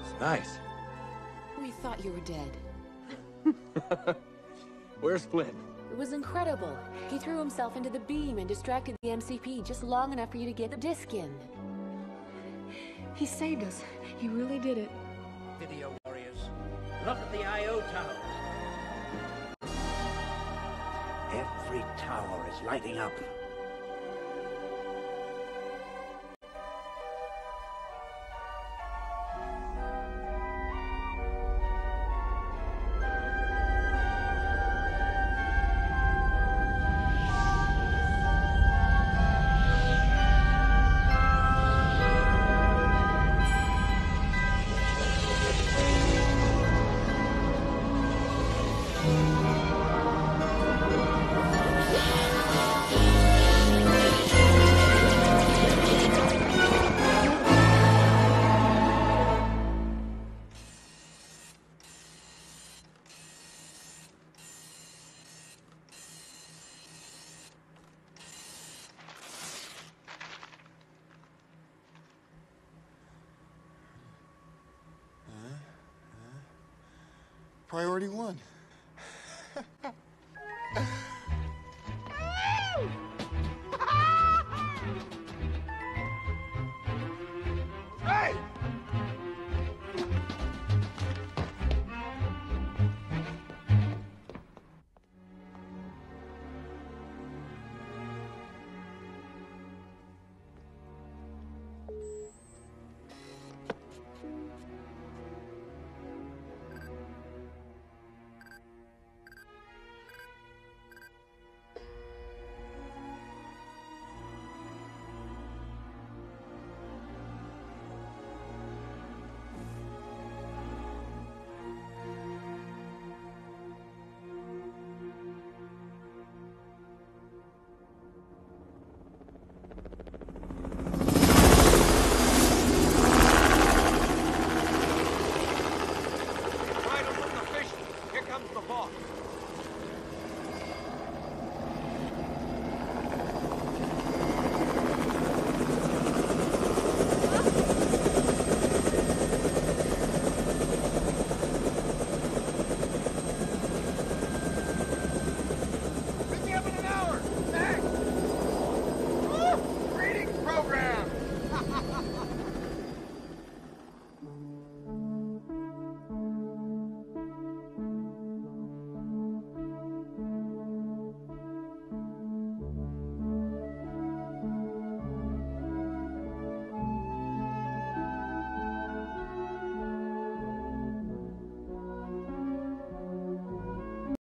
it's nice. We thought you were dead. Where's Flynn? It was incredible. He threw himself into the beam and distracted the MCP just long enough for you to get the disc in. He saved us. He really did it. Video warriors, look at the I.O. tower. Every tower is lighting up. priority one. 况。